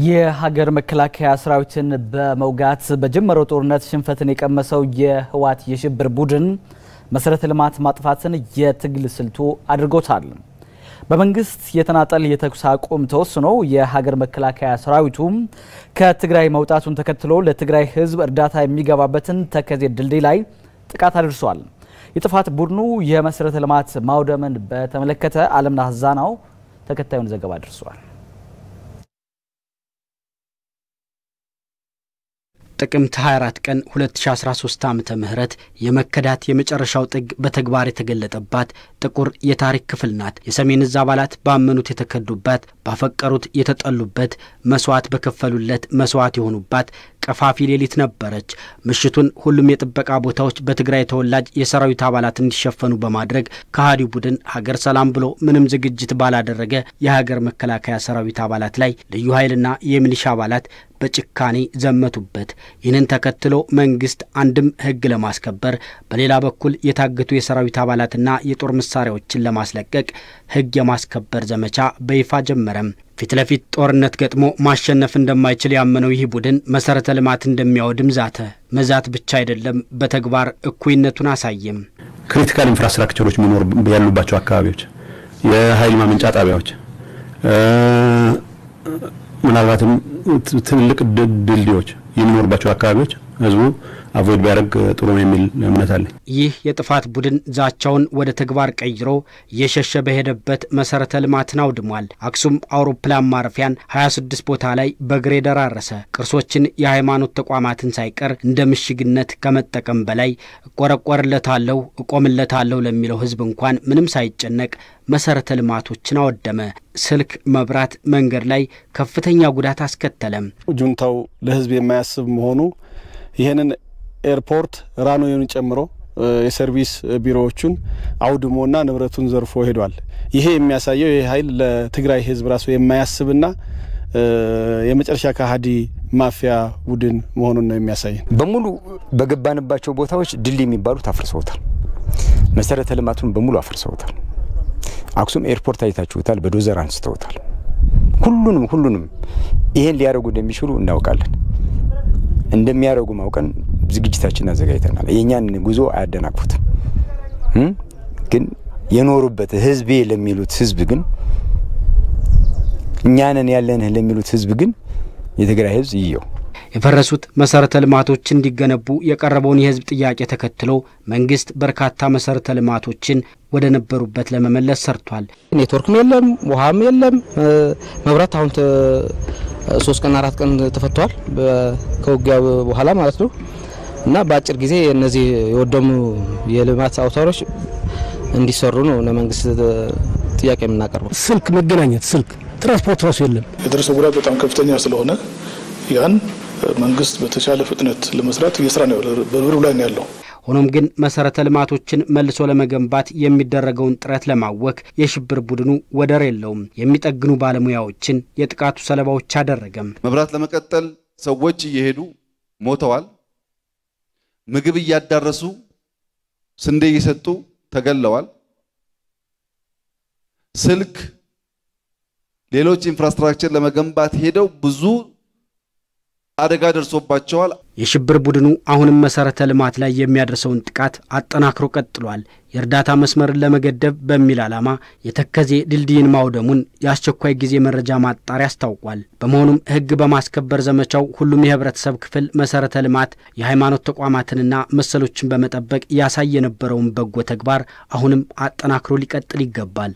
የሀገር መከላከያ ሰራዊትን በመውጋት በጀመረው ጦርነት ሽንፈትን የቀመሰው የህወሓት የሽብር ቡድን መሰረተ ልማት ማጥፋትን የትግል ስልቱ አድርጎታል። በመንግስት የተናጠል የተኩስ አቁም ተወስኖ የሀገር መከላከያ ሰራዊቱ ከትግራይ መውጣቱን ተከትሎ ለትግራይ ህዝብ እርዳታ የሚገባበትን ተከዜ ድልድይ ላይ ጥቃት አድርሷል። የጥፋት ቡድኑ የመሰረተ ልማት ማውደምን በተመለከተ አለምነህ ዛናው ተከታዩን ዘገባ አድርሷል። ጥቅምት 24 ቀን 2013 ዓ ም የመከዳት የመጨረሻው ጥግ በተግባር የተገለጠባት ጥቁር የታሪክ ክፍል ናት። የሰሜን እዝ አባላት ባመኑት የተከዱባት፣ ባፈቀሩት የተጠሉበት፣ መስዋዕት በከፈሉለት መስዋዕት የሆኑባት ቀፋፊ ሌሊት ነበረች። ምሽቱን ሁሉም የጥበቃ ቦታዎች በትግራይ ተወላጅ የሰራዊት አባላት እንዲሸፈኑ በማድረግ ከሃዲ ቡድን ሀገር ሰላም ብሎ ምንም ዝግጅት ባላደረገ የሀገር መከላከያ ሰራዊት አባላት ላይ ልዩ ኃይልና የሚሊሻ አባላት በጭካኔ ዘመቱበት። ይህንን ተከትሎ መንግስት አንድም ሕግ ለማስከበር በሌላ በኩል የታገቱ የሰራዊት አባላትና የጦር መሳሪያዎችን ለማስለቀቅ ሕግ የማስከበር ዘመቻ በይፋ ጀመረም። ፊት ለፊት ጦርነት ገጥሞ ማሸነፍ እንደማይችል ያመነው ይህ ቡድን መሰረተ ልማት እንደሚያወድም ዛተ። መዛት ብቻ አይደለም፣ በተግባር እኩይነቱን አሳየም። critical infrastructure ኦች መኖር ያሉባቸው አካባቢዎች፣ የኃይል ማመንጫ ጣቢያዎች ምናልባትም ትልቅ ድልድዮች የሚኖርባቸው አካባቢዎች ህዝቡ avoid ቢያደርግ ጥሩ ነው የሚል እምነት አለኝ። ይህ የጥፋት ቡድን ዛቻውን ወደ ተግባር ቀይሮ እየሸሸ በሄደበት መሰረተ ልማትን አውድሟል። አክሱም አውሮፕላን ማረፊያን 26 ቦታ ላይ በግሬደር አረሰ። ቅርሶችን፣ የሃይማኖት ተቋማትን ሳይቀር እንደ ምሽግነት ከመጠቀም በላይ እቆረቆርለታለሁ፣ እቆምለታለሁ ለሚለው ህዝብ እንኳን ምንም ሳይጨነቅ መሰረተ ልማቶችን አወደመ። ስልክ፣ መብራት፣ መንገድ ላይ ከፍተኛ ጉዳት አስከተለም። ጁንታው ለህዝብ የማያስብ መሆኑ ይህንን airport runway ኡን ጨምሮ የ service ቢሮዎቹን አውድሞና ንብረቱን ዘርፎ ሄዷል። ይሄ የሚያሳየው ይህ ኃይል ለትግራይ ህዝብ ራሱ የማያስብና የመጨረሻ ከሃዲ ማፊያ ቡድን መሆኑን ነው የሚያሳየን። በሙሉ በገባንባቸው ቦታዎች ድል የሚባሉት አፍርሰውታል። መሰረተ ልማቱን በሙሉ አፍርሰውታል። አክሱም ኤርፖርት አይታችሁታል። በዶዘር አንስተውታል። ሁሉንም ሁሉንም ይሄን ሊያደርጉ እንደሚችሉ እናውቃለን። እንደሚያደርጉ ማውቀን ዝግጅታችን አዘጋጅተናል። የእኛን ጉዞ አያደናቅፉትም። ግን የኖሩበት ህዝቤ ለሚሉት ህዝብ ግን እኛንን ያለን ለሚሉት ህዝብ ግን የትግራይ ህዝብ ይየው የፈረሱት መሰረተ ልማቶች እንዲገነቡ የቀረበውን የህዝብ ጥያቄ ተከትሎ መንግስት በርካታ መሰረተ ልማቶችን ወደ ነበሩበት ለመመለስ ሰርቷል። ኔትወርክም የለም፣ ውሃም የለም። መብራት አሁን ሶስት ቀን አራት ቀን ተፈቷል፣ ከውጊያ በኋላ ማለት ነው። እና በአጭር ጊዜ እነዚህ የወደሙ የልማት አውታሮች እንዲሰሩ ነው ለመንግስት ጥያቄ የምናቀርበው። ስልክ መገናኘት፣ ስልክ ትራንስፖርት ራሱ የለም። የደረሰው ጉዳት በጣም ከፍተኛ ስለሆነ ያን መንግስት በተቻለ ፍጥነት ለመስራት እየስራ ነው፣ በብሩ ላይ ነው ያለው። ሆኖም ግን መሰረተ ልማቶችን መልሶ ለመገንባት የሚደረገውን ጥረት ለማወክ የሽብር ቡድኑ ወደር የለውም። የሚጠግኑ ባለሙያዎችን የጥቃቱ ሰለባዎች አደረገም። መብራት ለመቀጠል ሰዎች እየሄዱ ሞተዋል። ምግብ እያዳረሱ ስንዴ እየሰጡ ተገለዋል። ስልክ፣ ሌሎች infrastructure ለመገንባት ሄደው ብዙ አደጋ ደርሶባቸዋል። የሽብር ቡድኑ አሁንም መሰረተ ልማት ላይ የሚያደርሰውን ጥቃት አጠናክሮ ቀጥሏል። የእርዳታ መስመርን ለመገደብ በሚል ዓላማ የተከዜ ድልድይን ማውደሙን የአስቸኳይ ጊዜ መረጃ ማጣሪያ አስታውቋል። በመሆኑም ሕግ በማስከበር ዘመቻው ሁሉም የህብረተሰብ ክፍል መሰረተ ልማት፣ የሃይማኖት ተቋማትንና መሰሎችን በመጠበቅ ያሳይ የነበረውን በጎ ተግባር አሁንም አጠናክሮ ሊቀጥል ይገባል።